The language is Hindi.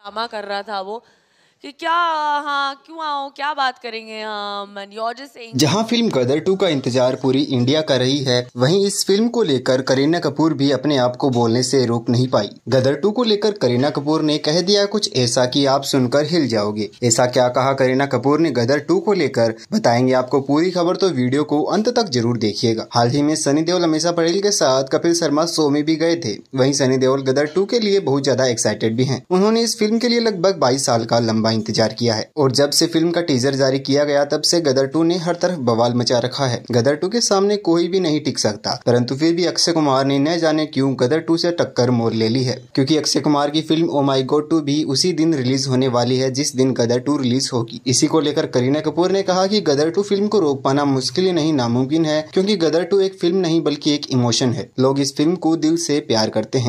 ड्रामा कर रहा था वो कि क्या हाँ क्यों आओ, क्या बात करेंगे हम? फ़िल्म गदर टू का इंतज़ार पूरी इंडिया कर रही है, वहीं इस फ़िल्म को लेकर करीना कपूर भी अपने आप को बोलने से रोक नहीं पाई। गदर टू को लेकर करीना कपूर ने कह दिया, कुछ ऐसा कि आप सुनकर हिल जाओगे। ऐसा क्या कहा करीना कपूर ने गदर टू को लेकर? बताएँगे आपको पूरी खबर तो वीडियो को अंत तक ज़रूर देखिएगा। हाल ही में सनी देओल, अमीषा पटेल के साथ कपिल शर्मा शो में भी गए थे। वहीं सनी देओल गदर टू के लिए बहुत ज़्यादा एक्साइटेड भी हैं। उन्होंने इस फ़िल्म के लिए लगभग बाईस साल का लंबा इंतज़ार किया है। और जब से फ़िल्म का टीजर जारी किया गया, तब से गदर टू ने हर तरफ़ बवाल मचा रखा है। गदर टू के सामने कोई भी नहीं टिक सकता। परंतु फिर भी अक्षय कुमार ने न जाने क्यूँ गदर टू ऐसी टक्कर मोर ले ली है। क्यूँकी अक्षय कुमार की फ़िल्म ओ माई गोड टू भी उसी दिन रिलीज़ होने वाली है, जिस दिन गदर टू रिलीज़ होगी। इसी को लेकर करीना कपूर ने कहा की गदर टू फ़िल्म को रोक पाना मुश्किल ही नहीं, नामुमकिन है, क्यूँकी गदर टू एक फ़िल्म नहीं, बल्कि एक इमोशन है। लोग इस फ़िल्म को दिल से प्यार करते हैं।